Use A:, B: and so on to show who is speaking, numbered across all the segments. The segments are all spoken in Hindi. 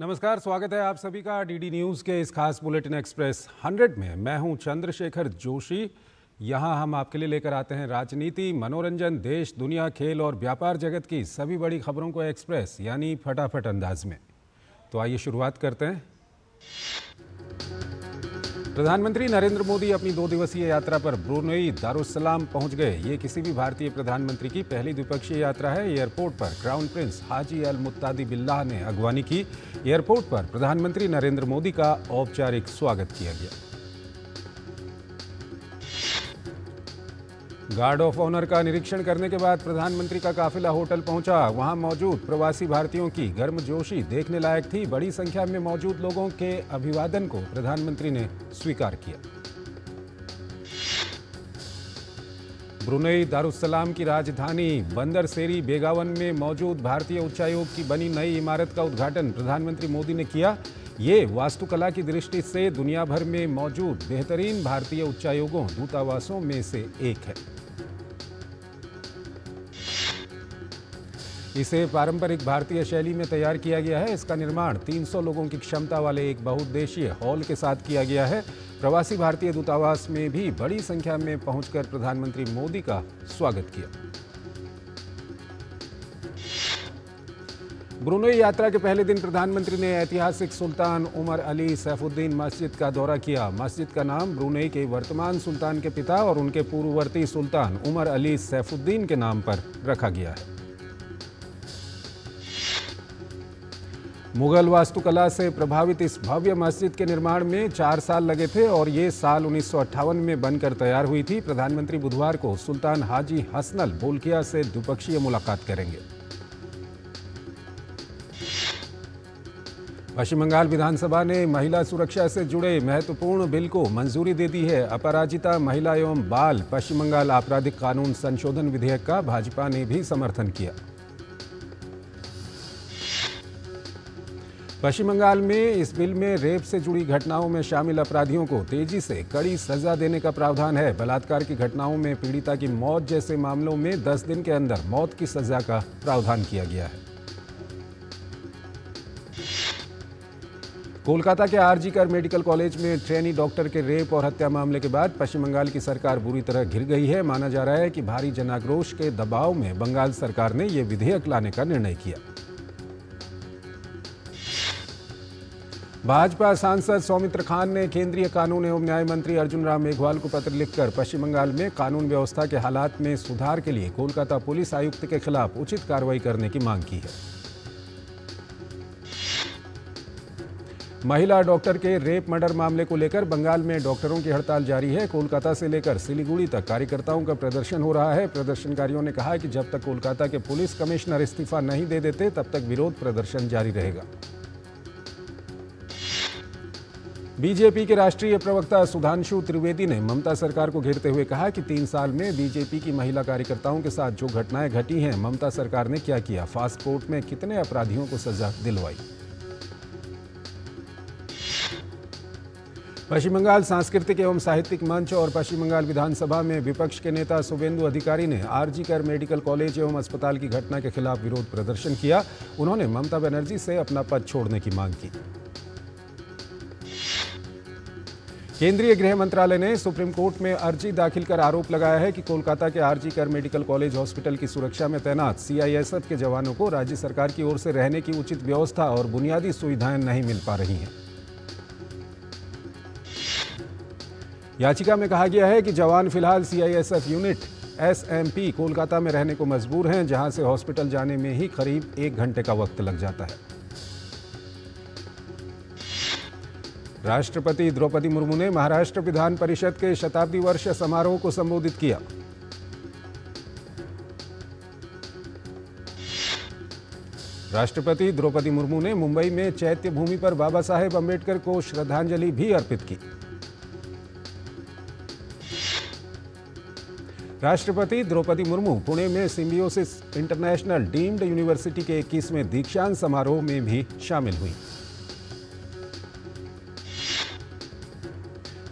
A: नमस्कार, स्वागत है आप सभी का डीडी न्यूज़ के इस खास बुलेटिन एक्सप्रेस 100 में। मैं हूँ चंद्रशेखर जोशी। यहाँ हम आपके लिए लेकर आते हैं राजनीति, मनोरंजन, देश, दुनिया, खेल और व्यापार जगत की सभी बड़ी खबरों को एक्सप्रेस, यानी फटाफट अंदाज में। तो आइए शुरुआत करते हैं। प्रधानमंत्री नरेंद्र मोदी अपनी दो दिवसीय यात्रा पर ब्रुनई दारुसलाम पहुँच गए। ये किसी भी भारतीय प्रधानमंत्री की पहली द्विपक्षीय यात्रा है। एयरपोर्ट पर क्राउन प्रिंस हाजी अल मुत्तादी बिल्लाह ने अगवानी की। एयरपोर्ट पर प्रधानमंत्री नरेंद्र मोदी का औपचारिक स्वागत किया गया। गार्ड ऑफ़ ऑनर का निरीक्षण करने के बाद प्रधानमंत्री का काफिला होटल पहुँचा। वहाँ मौजूद प्रवासी भारतीयों की गर्मजोशी देखने लायक थी। बड़ी संख्या में मौजूद लोगों के अभिवादन को प्रधानमंत्री ने स्वीकार किया। ब्रुनई दारुसलाम की राजधानी बंदर सेरी बेगावन में मौजूद भारतीय उच्चायोग की बनी नई इमारत का उद्घाटन प्रधानमंत्री मोदी ने किया। ये वास्तुकला की दृष्टि से दुनिया भर में मौजूद बेहतरीन भारतीय उच्चायोगों, दूतावासों में से एक है। इसे पारंपरिक भारतीय शैली में तैयार किया गया है। इसका निर्माण 300 लोगों की क्षमता वाले एक बहुउद्देशीय हॉल के साथ किया गया है। प्रवासी भारतीय दूतावास में भी बड़ी संख्या में पहुंचकर प्रधानमंत्री मोदी का स्वागत किया। ब्रुनोई यात्रा के पहले दिन प्रधानमंत्री ने ऐतिहासिक सुल्तान उमर अली सैफुद्दीन मस्जिद का दौरा किया। मस्जिद का नाम ब्रुनई के वर्तमान सुल्तान के पिता और उनके पूर्ववर्ती सुल्तान उमर अली सैफुद्दीन के नाम पर रखा गया है। मुगल वास्तुकला से प्रभावित इस भव्य मस्जिद के निर्माण में चार साल लगे थे और ये साल उन्नीस सौ अट्ठावन में बनकर तैयार हुई थी। प्रधानमंत्री बुधवार को सुल्तान हाजी हसनल बोलकिया से द्विपक्षीय मुलाकात करेंगे। पश्चिम बंगाल विधानसभा ने महिला सुरक्षा से जुड़े महत्वपूर्ण बिल को मंजूरी दे दी है। अपराजिता महिला एवं बाल पश्चिम बंगाल आपराधिक कानून संशोधन विधेयक का भाजपा ने भी समर्थन किया। पश्चिम बंगाल में इस बिल में रेप से जुड़ी घटनाओं में शामिल अपराधियों को तेज़ी से कड़ी सजा देने का प्रावधान है। बलात्कार की घटनाओं में पीड़िता की मौत जैसे मामलों में 10 दिन के अंदर मौत की सजा का प्रावधान किया गया है। कोलकाता के आरजीकर मेडिकल कॉलेज में ट्रेनी डॉक्टर के रेप और हत्या मामले के बाद पश्चिम बंगाल की सरकार बुरी तरह घिर गई है। माना जा रहा है कि भारी जनाक्रोश के दबाव में बंगाल सरकार ने यह विधेयक लाने का निर्णय किया। भाजपा सांसद सौमित्र खान ने केंद्रीय कानून एवं न्याय मंत्री अर्जुन राम मेघवाल को पत्र लिखकर पश्चिम बंगाल में कानून व्यवस्था के हालात में सुधार के लिए कोलकाता पुलिस आयुक्त के खिलाफ उचित कार्रवाई करने की मांग की है। महिला डॉक्टर के रेप मर्डर मामले को लेकर बंगाल में डॉक्टरों की हड़ताल जारी है। कोलकाता से लेकर सिलीगुड़ी तक कार्यकर्ताओं का प्रदर्शन हो रहा है। प्रदर्शनकारियों ने कहा कि जब तक कोलकाता के पुलिस कमिश्नर इस्तीफा नहीं दे देते, तब तक विरोध प्रदर्शन जारी रहेगा। बीजेपी के राष्ट्रीय प्रवक्ता सुधांशु त्रिवेदी ने ममता सरकार को घेरते हुए कहा कि तीन साल में बीजेपी की महिला कार्यकर्ताओं के साथ जो घटनाएँ घटी हैं, ममता सरकार ने क्या किया? फास्ट कोर्ट में कितने अपराधियों को सजा दिलवाई? पश्चिम बंगाल सांस्कृतिक एवं साहित्यिक मंच और पश्चिम बंगाल विधानसभा में विपक्ष के नेता शुभेंदु अधिकारी ने आरजी कर मेडिकल कॉलेज एवं अस्पताल की घटना के खिलाफ विरोध प्रदर्शन किया। उन्होंने ममता बनर्जी से अपना पद छोड़ने की मांग की। केंद्रीय गृह मंत्रालय ने सुप्रीम कोर्ट में अर्जी दाखिल कर आरोप लगाया है कि कोलकाता के RG Kar medical college hospital की सुरक्षा में तैनात सीआईएसएफ के जवानों को राज्य सरकार की ओर से रहने की उचित व्यवस्था और बुनियादी सुविधाएँ नहीं मिल पा रही हैं। याचिका में कहा गया है कि जवान फ़िलहाल सीआईएसएफ यूनिट एसएमपी कोलकाता में रहने को मजबूर हैं, जहाँ से हॉस्पिटल जाने में ही करीब एक घंटे का वक्त लग जाता है। राष्ट्रपति द्रौपदी मुर्मू ने महाराष्ट्र विधान परिषद के शताब्दी वर्ष समारोह को संबोधित किया। राष्ट्रपति द्रौपदी मुर्मू ने मुंबई में चैत्य भूमि पर बाबा साहेब अंबेडकर को श्रद्धांजलि भी अर्पित की। राष्ट्रपति द्रौपदी मुर्मू पुणे में सिम्बियोसिस इंटरनेशनल डीम्ड यूनिवर्सिटी के 21वें दीक्षांत समारोह में भी शामिल हुई।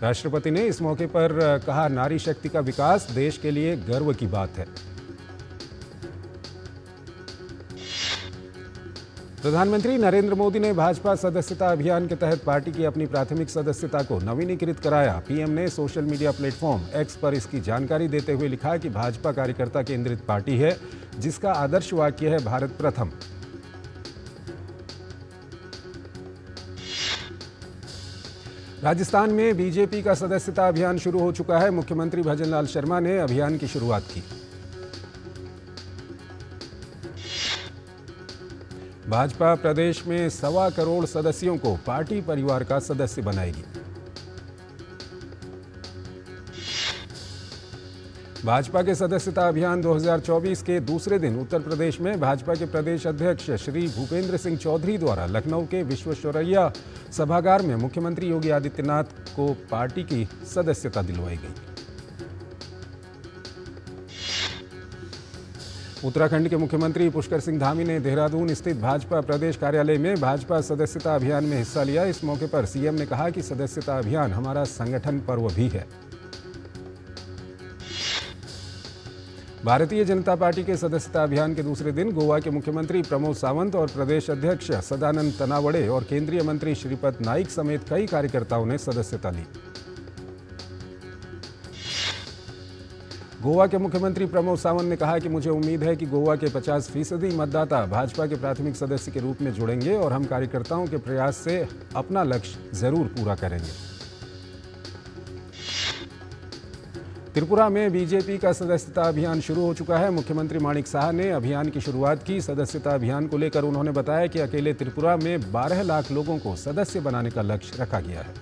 A: राष्ट्रपति ने इस मौके पर कहा, नारी शक्ति का विकास देश के लिए गर्व की बात है। प्रधानमंत्री नरेंद्र मोदी ने भाजपा सदस्यता अभियान के तहत पार्टी की अपनी प्राथमिक सदस्यता को नवीनीकृत कराया। पीएम ने सोशल मीडिया प्लेटफॉर्म एक्स पर इसकी जानकारी देते हुए लिखा कि भाजपा कार्यकर्ता केंद्रित पार्टी है, जिसका आदर्श वाक्य है, भारत प्रथम। राजस्थान में बीजेपी का सदस्यता अभियान शुरू हो चुका है। मुख्यमंत्री भजनलाल शर्मा ने अभियान की शुरुआत की। भाजपा प्रदेश में सवा करोड़ सदस्यों को पार्टी परिवार का सदस्य बनाएगी। भाजपा के सदस्यता अभियान 2024 के दूसरे दिन उत्तर प्रदेश में भाजपा के प्रदेश अध्यक्ष श्री भूपेंद्र सिंह चौधरी द्वारा लखनऊ के विश्वेश्वरैया सभागार में मुख्यमंत्री योगी आदित्यनाथ को पार्टी की सदस्यता दिलवाई गई। उत्तराखंड के मुख्यमंत्री पुष्कर सिंह धामी ने देहरादून स्थित भाजपा प्रदेश कार्यालय में भाजपा सदस्यता अभियान में हिस्सा लिया। इस मौके पर सीएम ने कहा कि सदस्यता अभियान हमारा संगठन पर्व भी है। भारतीय जनता पार्टी के सदस्यता अभियान के दूसरे दिन गोवा के मुख्यमंत्री प्रमोद सावंत और प्रदेश अध्यक्ष सदानंद तनावड़े और केंद्रीय मंत्री श्रीपद नाइक समेत कई कार्यकर्ताओं ने सदस्यता ली। गोवा के मुख्यमंत्री प्रमोद सावंत ने कहा कि मुझे उम्मीद है कि गोवा के 50 फ़ीसदी मतदाता भाजपा के प्राथमिक सदस्य के रूप में जुड़ेंगे और हम कार्यकर्ताओं के प्रयास से अपना लक्ष्य ज़रूर पूरा करेंगे। त्रिपुरा में बीजेपी का सदस्यता अभियान शुरू हो चुका है। मुख्यमंत्री माणिक शाह ने अभियान की शुरुआत की। सदस्यता अभियान को लेकर उन्होंने बताया कि अकेले त्रिपुरा में 12 लाख लोगों को सदस्य बनाने का लक्ष्य रखा गया है।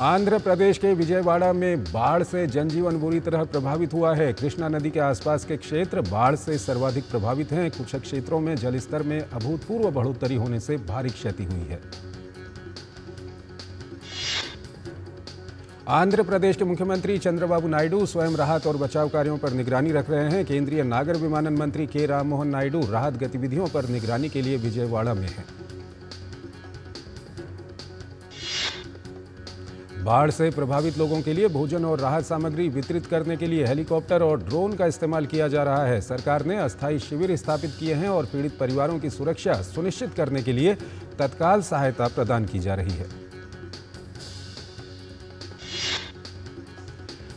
A: आंध्र प्रदेश के विजयवाड़ा में बाढ़ से जनजीवन बुरी तरह प्रभावित हुआ है। कृष्णा नदी के आसपास के क्षेत्र बाढ़ से सर्वाधिक प्रभावित हैं। कुछ क्षेत्रों में जलस्तर में अभूतपूर्व बढ़ोतरी होने से भारी क्षति हुई है। आंध्र प्रदेश के मुख्यमंत्री चंद्रबाबू नायडू स्वयं राहत और बचाव कार्यों पर निगरानी रख रहे हैं। केंद्रीय नागर विमानन मंत्री के राममोहन नायडू राहत गतिविधियों पर निगरानी के लिए विजयवाड़ा में हैं। बाढ़ से प्रभावित लोगों के लिए भोजन और राहत सामग्री वितरित करने के लिए हेलीकॉप्टर और ड्रोन का इस्तेमाल किया जा रहा है। सरकार ने अस्थायी शिविर स्थापित किए हैं और पीड़ित परिवारों की सुरक्षा सुनिश्चित करने के लिए तत्काल सहायता प्रदान की जा रही है।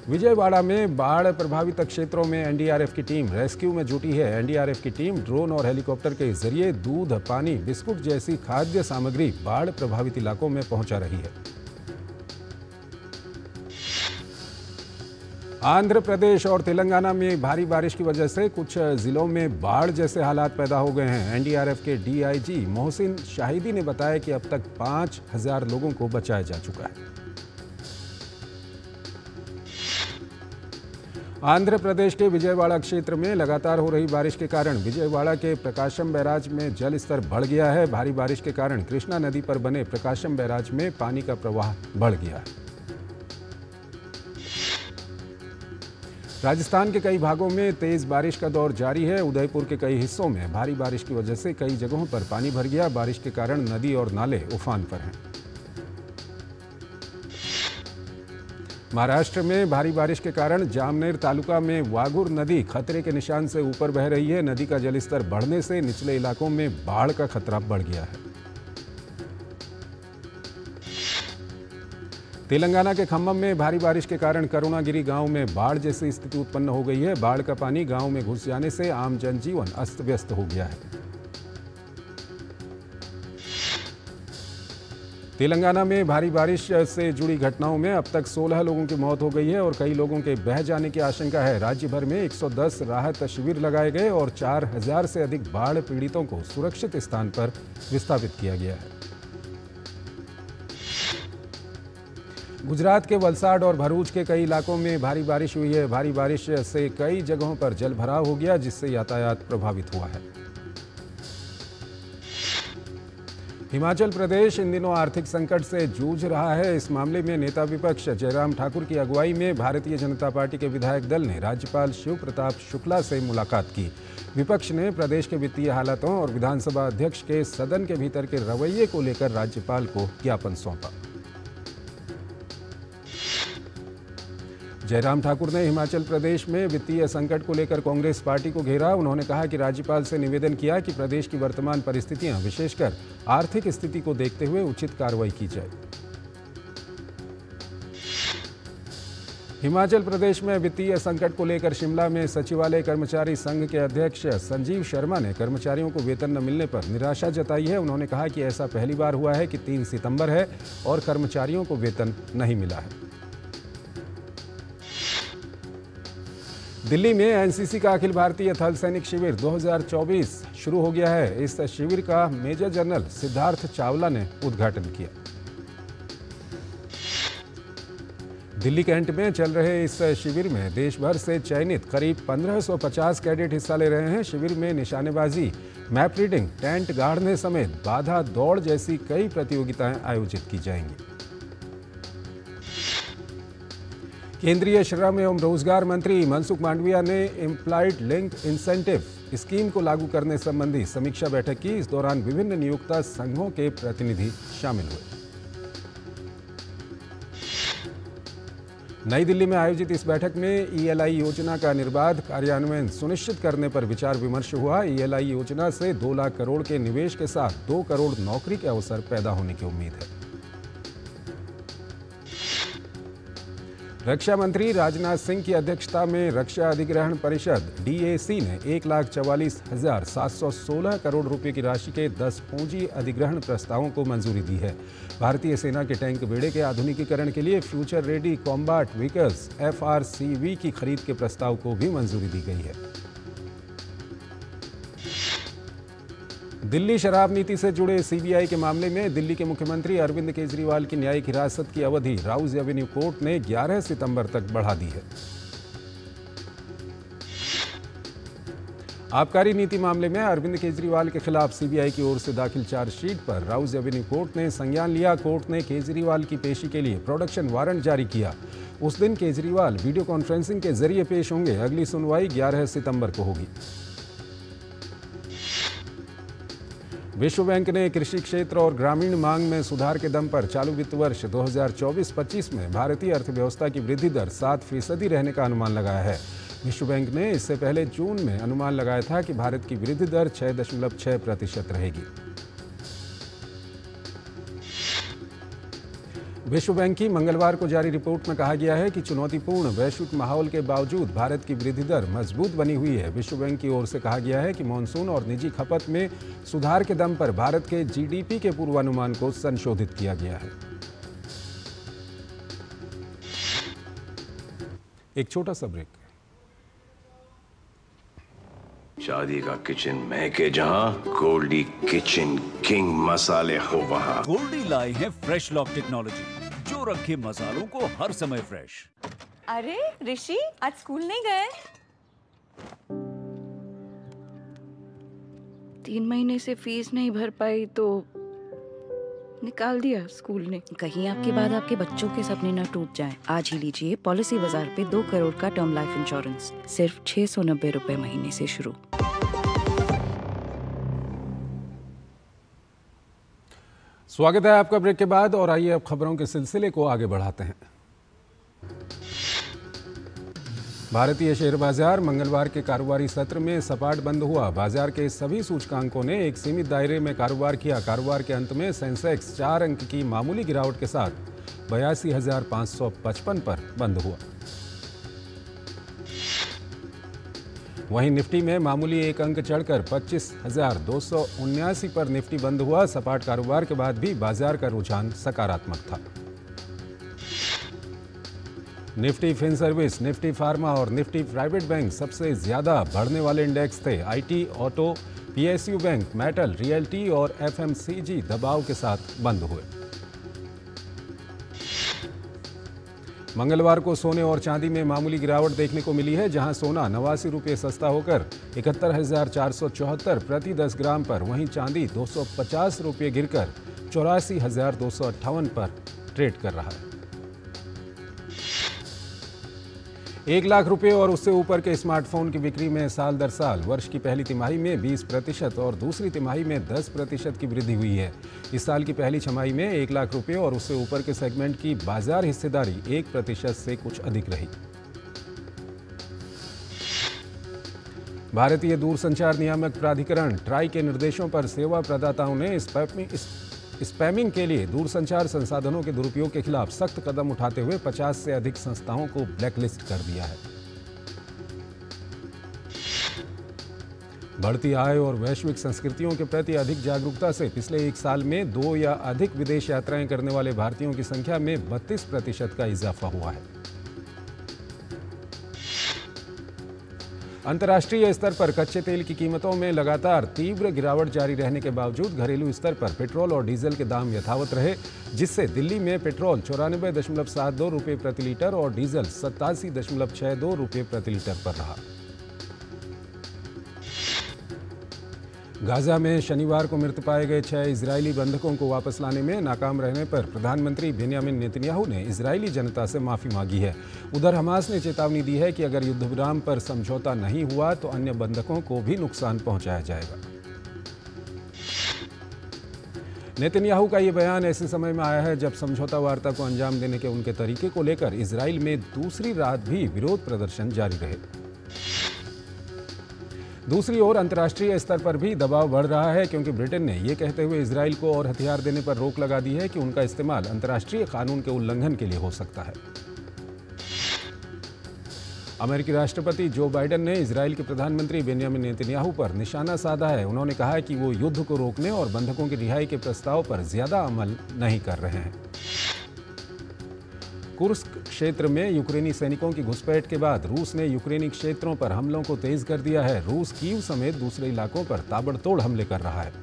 A: विजयवाड़ा में बाढ़ प्रभावित क्षेत्रों में एनडीआरएफ की टीम रेस्क्यू में जुटी है। एनडीआरएफ की टीम ड्रोन और हेलीकॉप्टर के ज़रिए दूध, पानी, बिस्कुट जैसी खाद्य सामग्री बाढ़ प्रभावित इलाकों में पहुँचा रही है। आंध्र प्रदेश और तेलंगाना में भारी बारिश की वजह से कुछ जिलों में बाढ़ जैसे हालात पैदा हो गए हैं। एनडीआरएफ के डीआईजी मोहसिन शाहिदी ने बताया कि अब तक पाँच हज़ार लोगों को बचाया जा चुका है। आंध्र प्रदेश के विजयवाड़ा क्षेत्र में लगातार हो रही बारिश के कारण विजयवाड़ा के प्रकाशम बैराज में जल स्तर बढ़ गया है। भारी बारिश के कारण कृष्णा नदी पर बने प्रकाशम बैराज में पानी का प्रवाह बढ़ गया है। राजस्थान के कई भागों में तेज बारिश का दौर जारी है। उदयपुर के कई हिस्सों में भारी बारिश की वजह से कई जगहों पर पानी भर गया। बारिश के कारण नदी और नाले उफान पर हैं। महाराष्ट्र में भारी बारिश के कारण जामनेर तालुका में वागुर नदी खतरे के निशान से ऊपर बह रही है। नदी का जलस्तर बढ़ने से निचले इलाकों में बाढ़ का खतरा बढ़ गया है। तेलंगाना के खम्भम में भारी बारिश के कारण करुणागिरी गाँव में बाढ़ जैसी स्थिति उत्पन्न हो गई है। बाढ़ का पानी गाँव में घुस जाने से आम जनजीवन अस्त व्यस्त हो गया है। तेलंगाना में भारी बारिश से जुड़ी घटनाओं में अब तक 16 लोगों की मौत हो गई है और कई लोगों के बह जाने की आशंका है। राज्य भर में 110 राहत शिविर लगाए गए और 4000 से अधिक बाढ़ पीड़ितों को सुरक्षित स्थान पर विस्थापित किया गया है। गुजरात के वलसाड और भरूच के कई इलाकों में भारी बारिश हुई है। भारी बारिश से कई जगहों पर जल भराव हो गया, जिससे यातायात प्रभावित हुआ है। हिमाचल प्रदेश इन दिनों आर्थिक संकट से जूझ रहा है। इस मामले में नेता विपक्ष जयराम ठाकुर की अगुवाई में भारतीय जनता पार्टी के विधायक दल ने राज्यपाल शिव प्रताप शुक्ला से मुलाकात की। विपक्ष ने प्रदेश के वित्तीय हालातों और विधानसभा अध्यक्ष के सदन के भीतर के रवैये को लेकर राज्यपाल को ज्ञापन सौंपा। जयराम ठाकुर ने हिमाचल प्रदेश में वित्तीय संकट को लेकर कांग्रेस पार्टी को घेरा। उन्होंने कहा कि राज्यपाल से निवेदन किया कि प्रदेश की वर्तमान परिस्थितियाँ, विशेषकर आर्थिक स्थिति को देखते हुए उचित कार्रवाई की जाए। हिमाचल प्रदेश में वित्तीय संकट को लेकर शिमला में सचिवालय कर्मचारी संघ के अध्यक्ष संजीव शर्मा ने कर्मचारियों को वेतन न मिलने पर निराशा जताई है। उन्होंने कहा कि ऐसा पहली बार हुआ है कि तीन सितंबर है और कर्मचारियों को वेतन नहीं मिला है। दिल्ली में एनसीसी का अखिल भारतीय थल सैनिक शिविर 2024 शुरू हो गया है। इस शिविर का मेजर जनरल सिद्धार्थ चावला ने उद्घाटन किया। दिल्ली कैंट में चल रहे इस शिविर में देश भर से चयनित करीब 1550 कैडेट हिस्सा ले रहे हैं। शिविर में निशानेबाजी, मैप रीडिंग, टेंट गाड़ने समेत बाधा दौड़ जैसी कई प्रतियोगिताएँ आयोजित की जाएँगी। केंद्रीय श्रम एवं रोज़गार मंत्री मनसुख मांडविया ने एम्प्लॉयड लिंक इंसेंटिव स्कीम को लागू करने संबंधी समीक्षा बैठक की। इस दौरान विभिन्न नियोक्ता संघों के प्रतिनिधि शामिल हुए। नई दिल्ली में आयोजित इस बैठक में ईएलआई योजना का निर्बाध कार्यान्वयन सुनिश्चित करने पर विचार विमर्श हुआ। ईएलआई योजना से दो लाख करोड़ के निवेश के साथ दो करोड़ नौकरी के अवसर पैदा होने की उम्मीद है। रक्षा मंत्री राजनाथ सिंह की अध्यक्षता में रक्षा अधिग्रहण परिषद डीएसी ने एक लाख चवालीस हज़ार सात सौ सोलह करोड़ रुपए की राशि के दस पूंजी अधिग्रहण प्रस्तावों को मंजूरी दी है। भारतीय सेना के टैंक बेड़े के आधुनिकीकरण के लिए future ready combat vehicles F की खरीद के प्रस्ताव को भी मंजूरी दी गई है। दिल्ली शराब नीति से जुड़े सीबीआई के मामले में दिल्ली के मुख्यमंत्री अरविंद केजरीवाल की न्यायिक हिरासत की अवधि राउज एवेन्यू कोर्ट ने 11 सितंबर तक बढ़ा दी है। आबकारी नीति मामले में अरविंद केजरीवाल के खिलाफ सीबीआई की ओर से दाखिल चार्जशीट पर राउज एवेन्यू कोर्ट ने संज्ञान लिया। कोर्ट ने केजरीवाल की पेशी के लिए प्रोडक्शन वारंट जारी किया। उस दिन केजरीवाल वीडियो कॉन्फ्रेंसिंग के ज़रिए पेश होंगे। अगली सुनवाई 11 सितंबर को होगी। विश्व बैंक ने कृषि क्षेत्र और ग्रामीण मांग में सुधार के दम पर चालू वित्त वर्ष 2024-25 में भारतीय अर्थव्यवस्था की वृद्धि दर सात फ़ीसदी रहने का अनुमान लगाया है। विश्व बैंक ने इससे पहले जून में अनुमान लगाया था कि भारत की वृद्धि दर छः प्रतिशत रहेगी। विश्व बैंक की मंगलवार को जारी रिपोर्ट में कहा गया है कि चुनौतीपूर्ण वैश्विक माहौल के बावजूद भारत की वृद्धि दर मज़बूत बनी हुई है। विश्व बैंक की ओर से कहा गया है कि मानसून और निजी खपत में सुधार के दम पर भारत के जीडीपी के पूर्वानुमान को संशोधित किया गया है। एक छोटा सा ब्रेक।
B: शादी का किचन महके जहाँ गोल्डी किचन किंग मसाले हो वहाँ।
C: गोल्डी लाई है फ्रेश लॉक टेक्नोलॉजी। रखे मसालों को हर समय फ्रेश
D: अरे ऋषि आज स्कूल नहीं गए?
E: तीन महीने से फ़ीस नहीं भर पाई तो निकाल दिया स्कूल ने। कहीं आपके बाद आपके बच्चों के सपने न टूट जाएँ। आज ही लीजिए पॉलिसी बाज़ार पे दो करोड़ का टर्म लाइफ इंश्योरेंस सिर्फ़ छह सौ नब्बे रूपए महीने से शुरू।
A: स्वागत है आपका ब्रेक के बाद और आइए अब खबरों के सिलसिले को आगे बढ़ाते हैं। भारतीय शेयर बाज़ार मंगलवार के कारोबारी सत्र में सपाट बंद हुआ। बाज़ार के सभी सूचकांकों ने एक सीमित दायरे में कारोबार किया। कारोबार के अंत में सेंसेक्स चार अंक की मामूली गिरावट के साथ बयासी पर बंद हुआ। वहीं निफ्टी में मामूली एक अंक चढ़कर पच्चीस पर निफ्टी बंद हुआ। सपाट कारोबार के बाद भी बाज़ार का रुझान सकारात्मक था। Nifty fin service, Nifty pharma और निफ्टी प्राइवेट बैंक सबसे ज़्यादा बढ़ने वाले इंडेक्स थे। IT, auto, PSU bank, metal, realty और एफएमसीजी दबाव के साथ बंद हुए। मंगलवार को सोने और चांदी में मामूली गिरावट देखने को मिली है, जहाँ सोना नवासी रुपये सस्ता होकर इकहत्तर प्रति 10 ग्राम पर, वहीं चांदी दो सौ पचास रुपये गिरकर चौरासी पर ट्रेड कर रहा है। एक लाख रुपए और उससे ऊपर के स्मार्टफ़ोन की बिक्री में साल दर साल। वर्ष की पहली तिमाही में 20 प्रतिशत और दूसरी तिमाही में 10 प्रतिशत की वृद्धि हुई है। इस साल की पहली छमाही में एक लाख रुपए और उससे ऊपर के सेगमेंट की बाज़ार हिस्सेदारी एक प्रतिशत से कुछ अधिक रही। भारतीय दूरसंचार नियामक प्राधिकरण ट्राई के निर्देशों पर सेवा प्रदाताओं ने स्पैमिंग के लिए दूरसंचार संसाधनों के दुरुपयोग के खिलाफ सख्त कदम उठाते हुए 50 से अधिक संस्थाओं को ब्लैकलिस्ट कर दिया है। बढ़ती आय और वैश्विक संस्कृतियों के प्रति अधिक जागरूकता से पिछले एक साल में दो या अधिक विदेश यात्राएँ करने वाले भारतीयों की संख्या में 32 प्रतिशत का इजाफा हुआ है। अंतर्राष्ट्रीय स्तर पर कच्चे तेल की कीमतों में लगातार तीव्र गिरावट जारी रहने के बावजूद घरेलू स्तर पर पेट्रोल और डीजल के दाम यथावत रहे, जिससे दिल्ली में पेट्रोल चौरानबे दशमलव सात दो रुपये प्रति लीटर और डीजल सत्तासी दशमलव छः दो रुपये प्रति लीटर पर रहा। गाजा में शनिवार को मृत पाए गए छह इजरायली बंधकों को वापस लाने में नाकाम रहने पर प्रधानमंत्री बेनियामिन नेतन्याहू ने इजरायली जनता से माफ़ी मांगी है। उधर हमास ने चेतावनी दी है कि अगर युद्ध विराम पर समझौता नहीं हुआ तो अन्य बंधकों को भी नुकसान पहुँचाया जाएगा। नेतन्याहू का ये बयान ऐसे समय में आया है जब समझौता वार्ता को अंजाम देने के उनके तरीके को लेकर इसराइल में दूसरी रात भी विरोध प्रदर्शन जारी रहे। दूसरी ओर अंतर्राष्ट्रीय स्तर पर भी दबाव बढ़ रहा है, क्योंकि ब्रिटेन ने यह कहते हुए इसराइल को और हथियार देने पर रोक लगा दी है कि उनका इस्तेमाल अंतर्राष्ट्रीय कानून के उल्लंघन के लिए हो सकता है। अमेरिकी राष्ट्रपति जो बाइडेन ने इसराइल के प्रधानमंत्री बेनियामिन नेतन्याहू पर निशाना साधा है, उन्होंने कहा है कि वो युद्ध को रोकने और बंधकों की रिहाई के प्रस्ताव पर ज़्यादा अमल नहीं कर रहे हैं। कुर्स्क क्षेत्र में यूक्रेनी सैनिकों की घुसपैठ के बाद रूस ने यूक्रेनी क्षेत्रों पर हमलों को तेज कर दिया है। रूस कीव समेत दूसरे इलाकों पर ताबड़तोड़ हमले कर रहा है।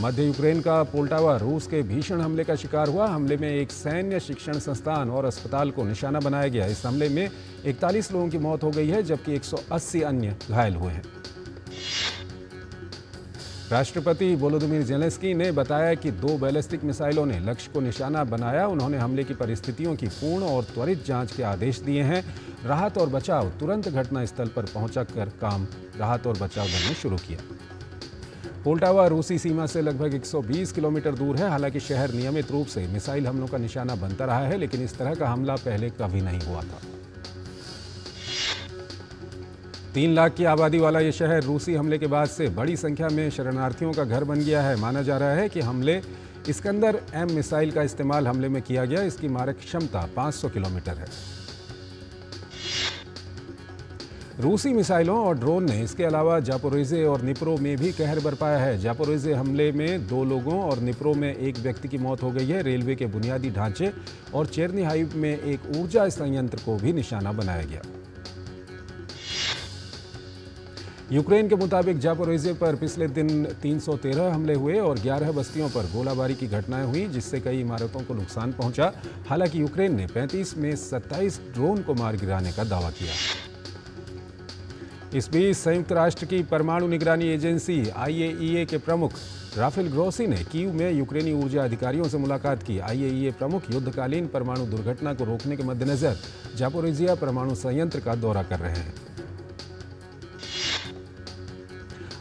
A: मध्य यूक्रेन का पोल्टावा, रूस के भीषण हमले का शिकार हुआ। हमले में एक सैन्य शिक्षण संस्थान और अस्पताल को निशाना बनाया गया। इस हमले में 41 लोगों की मौत हो गई है, जबकि 180 अन्य घायल हुए हैं। राष्ट्रपति वोलोदिमिर जेलेंस्की ने बताया कि दो बैलिस्टिक मिसाइलों ने लक्ष्य को निशाना बनाया। उन्होंने हमले की परिस्थितियों की पूर्ण और त्वरित जाँच के आदेश दिए हैं। राहत और बचाव तुरंत घटनास्थल पर पहुंचकर काम राहत और बचाव दल ने शुरू किया। पोल्टावा रूसी सीमा से लगभग 120 किलोमीटर दूर है। हालाँकि शहर नियमित रूप से मिसाइल हमलों का निशाना बनता रहा है, लेकिन इस तरह का हमला पहले कभी नहीं हुआ था। तीन लाख की आबादी वाला ये शहर रूसी हमले के बाद से बड़ी संख्या में शरणार्थियों का घर बन गया है। माना जा रहा है कि हमले इसकंदर एम मिसाइल का इस्तेमाल हमले में किया गया। इसकी मारक क्षमता 500 किलोमीटर है। रूसी मिसाइलों और ड्रोन ने इसके अलावा जापोरेजे और निप्रो में भी कहर बरपाया है। जापोरेजे हमले में दो लोगों और निप्रो में एक व्यक्ति की मौत हो गई है। रेलवे के बुनियादी ढांचे और चेरनी हाइव में एक ऊर्जा संयंत्र को भी निशाना बनाया गया। यूक्रेन के मुताबिक जापोरेजे पर पिछले दिन 313 हमले हुए और 11 बस्तियों पर गोलाबारी की घटनाएँ हुई, जिससे कई इमारतों को नुकसान पहुँचा। हालाँकि यूक्रेन ने 35 में 27 ड्रोन को मार गिराने का दावा किया। इस बीच संयुक्त राष्ट्र की परमाणु निगरानी एजेंसी आईएईए के प्रमुख राफेल ग्रोसी ने कीव में यूक्रेनी ऊर्जा अधिकारियों से मुलाकात की। आईएईए प्रमुख युद्धकालीन परमाणु दुर्घटना को रोकने के मद्देनजर जापोरेजिया परमाणु संयंत्र का दौरा कर रहे हैं।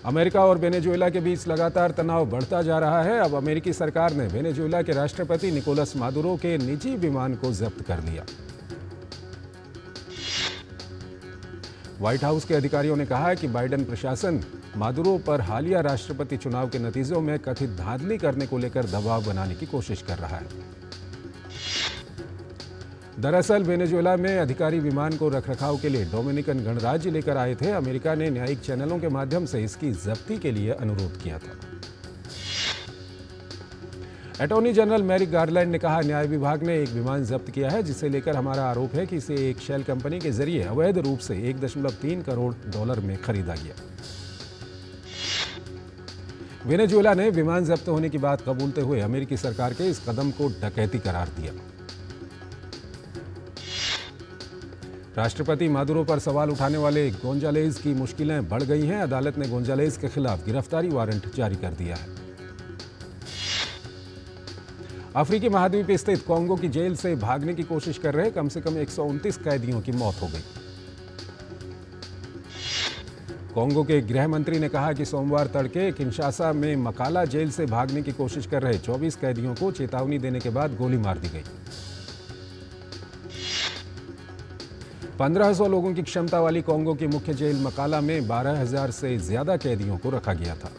A: अमेरिका और वेनेजुएला के बीच लगातार तनाव बढ़ता जा रहा है। अब अमेरिकी सरकार ने वेनेजुएला के राष्ट्रपति निकोलस मादुरो के निजी विमान को जब्त कर लिया। व्हाइट हाउस के अधिकारियों ने कहा है कि बाइडेन प्रशासन मादुरो पर हालिया राष्ट्रपति चुनाव के नतीजों में कथित धांधली करने को लेकर दबाव बनाने की कोशिश कर रहा है। दरअसल वेनेजुएला में अधिकारी विमान को रखरखाव के लिए डोमिनिकन गणराज्य लेकर आए थे। अमेरिका ने न्यायिक चैनलों के माध्यम से इसकी जब्ती के लिए अनुरोध किया था। अटॉर्नी जनरल मैरिक गार्लैंड ने कहा, न्याय विभाग ने एक विमान जब्त किया है, जिसे लेकर हमारा आरोप है कि इसे एक शेल कंपनी के ज़रिए अवैध रूप से एक दशमलव तीन करोड़ डॉलर में खरीदा गया। वेनेजुएला ने विमान जब्त होने की बात कबूलते हुए अमेरिकी सरकार के इस कदम को डकैती करार दिया। राष्ट्रपति मादुरो पर सवाल उठाने वाले गोंजालेज की मुश्किलें बढ़ गई हैं। अदालत ने गोंजालेज के खिलाफ गिरफ्तारी वारंट जारी कर दिया है। अफ्रीकी महाद्वीप स्थित कांगो की जेल से भागने की कोशिश कर रहे कम से कम एक कैदियों की मौत हो गई। कांगो के गृह मंत्री ने कहा कि सोमवार तड़के किंशासा में मकाला जेल से भागने की कोशिश कर रहे 24 कैदियों को चेतावनी देने के बाद गोली मार दी गई। 1500 लोगों की क्षमता वाली कांगो की मुख्य जेल मकाला में 12000 से ज़्यादा कैदियों को रखा गया था।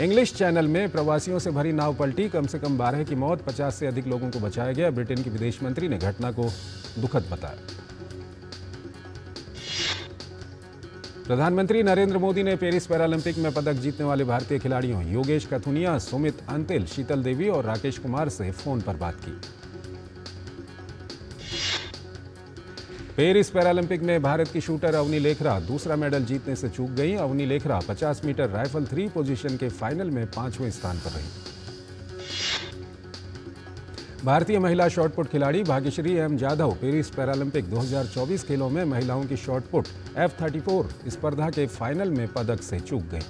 A: इंग्लिश चैनल में प्रवासियों से भरी नाव पलटी, कम से कम 12 की मौत 50 से अधिक लोगों को बचाया गया, ब्रिटेन के विदेश मंत्री ने घटना को दुखद बताया। प्रधानमंत्री नरेंद्र मोदी ने पेरिस पैरालंपिक में पदक जीतने वाले भारतीय खिलाड़ियों, योगेश कथुनिया, सुमित अंतिल, शीतल देवी और राकेश कुमार से फ़ोन पर बात की। पेरिस पैरालंपिक में भारत की शूटर अवनी लेखरा दूसरा मेडल जीतने से चूक गई। Avani Lekhara 50 metre rifle three position के फाइनल में पाँचवें स्थान पर रही। भारतीय महिला शॉटपुट खिलाड़ी Bhagyashree M Jadhav Paris Paralympic 2024 खेलों में महिलाओं की शॉटपुट एफ़ थर्टी स्पर्धा के फाइनल में पदक से चूक गई।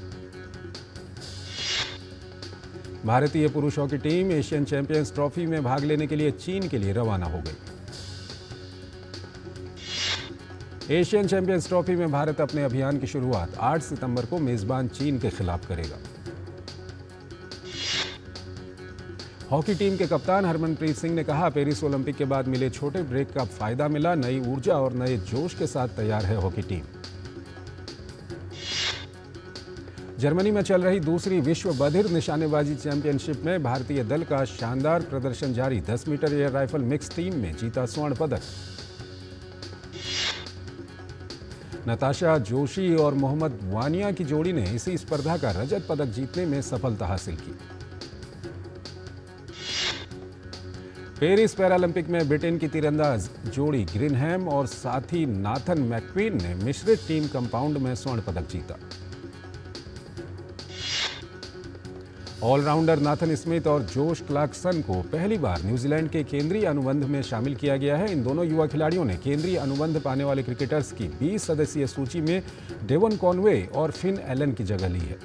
A: भारतीय पुरुष hockey team Asian Champions Trophy में भाग लेने के लिए चीन के लिए रवाना हो गई। एशियन चैंपियंस ट्रॉफी में भारत अपने अभियान की शुरुआत 8 सितंबर को मेजबान चीन के खिलाफ करेगा। हॉकी टीम के कप्तान हरमनप्रीत सिंह ने कहा, पेरिस ओलंपिक के बाद मिले छोटे ब्रेक का फ़ायदा मिला, नई ऊर्जा और नए जोश के साथ तैयार है हॉकी टीम। जर्मनी में चल रही दूसरी विश्व बधिर निशानेबाजी चैंपियनशिप में भारतीय दल का शानदार प्रदर्शन जारी 10 metre air rifle mix team में जीता स्वर्ण पदक। नताशा जोशी और मोहम्मद वानिया की जोड़ी ने इसी स्पर्धा का रजत पदक जीतने में सफलता हासिल की। पेरिस पैरालंपिक में ब्रिटेन की तीरंदाज जोड़ी ग्रीनहैम और साथी नाथन मैकवीन ने मिश्रित टीम कंपाउंड में स्वर्ण पदक जीता। ऑलराउंडर नाथन स्मिथ और जोश क्लार्कसन को पहली बार न्यूजीलैंड के केंद्रीय अनुबंध में शामिल किया गया है। इन दोनों युवा खिलाड़ियों ने केंद्रीय अनुबंध पाने वाले क्रिकेटर्स की 20 सदस्यीय सूची में डेवन कॉनवे और फिन एलन की जगह ली है।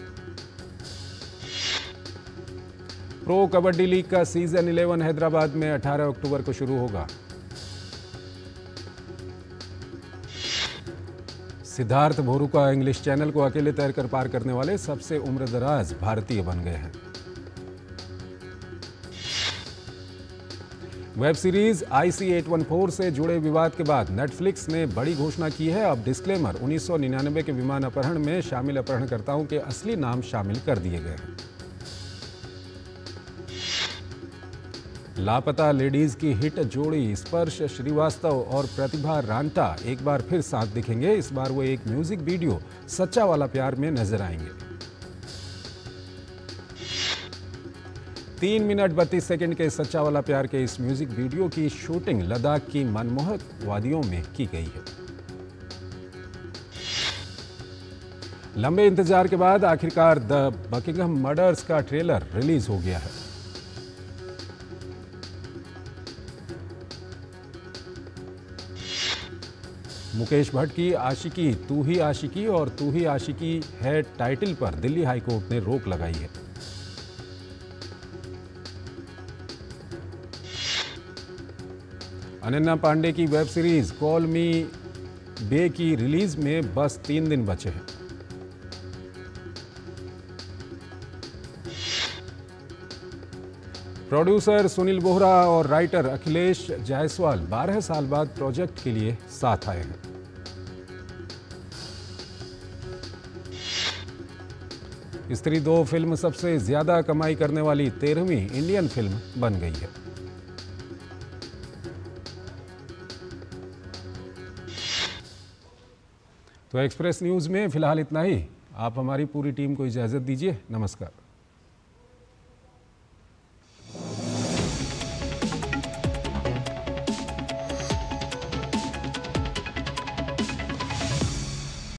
A: प्रो कबड्डी लीग का सीज़न 11 हैदराबाद में 18 अक्टूबर को शुरू होगा। सिद्धार्थ भोरू का इंग्लिश चैनल को अकेले तैरकर पार करने वाले सबसे उम्रदराज भारतीय बन गए हैं। वेब सीरीज़ आईसी 814 से जुड़े विवाद के बाद नेटफ्लिक्स ने बड़ी घोषणा की है। अब डिस्क्लेमर 1999 के विमान अपहरण में शामिल अपहरणकर्ताओं के असली नाम शामिल कर दिए गए हैं। लापता लेडीज़ की हिट जोड़ी, स्पर्श, श्रीवास्तव और प्रतिभा रांटा एक बार फिर साथ दिखेंगे। इस बार वो एक म्यूज़िक वीडियो सच्चा वाला प्यार में नज़र आएँगे। तीन मिनट बत्तीस सेकंड के सच्चा वाला प्यार के इस म्यूज़िक वीडियो की शूटिंग लद्दाख की मनमोहक वादियों में की गई है। लंबे इंतज़ार के बाद आखिरकार द बकिंगम मर्डर्स का ट्रेलर रिलीज़ हो गया है। मुकेश भट्ट की आशिकी, तू ही आशिकी और तू ही आशिकी है टाइटल पर। दिल्ली हाईकोर्ट ने रोक लगाई है। अनन्ना पांडे की web series Call Me Bae की रिलीज़ में बस तीन दिन बचे हैं। प्रोड्यूसर सुनील बोहरा और राइटर अखिलेश जायसवाल 12 साल बाद प्रोजेक्ट के लिए साथ आए हैं। स्त्री दो फ़िल्म सबसे ज़्यादा कमाई करने वाली तेरहवीं इंडियन फ़िल्म बन गई है। तो एक्सप्रेस न्यूज़ में फ़िलहाल इतना ही। आप हमारी पूरी टीम को इजाज़त दीजिए। नमस्कार।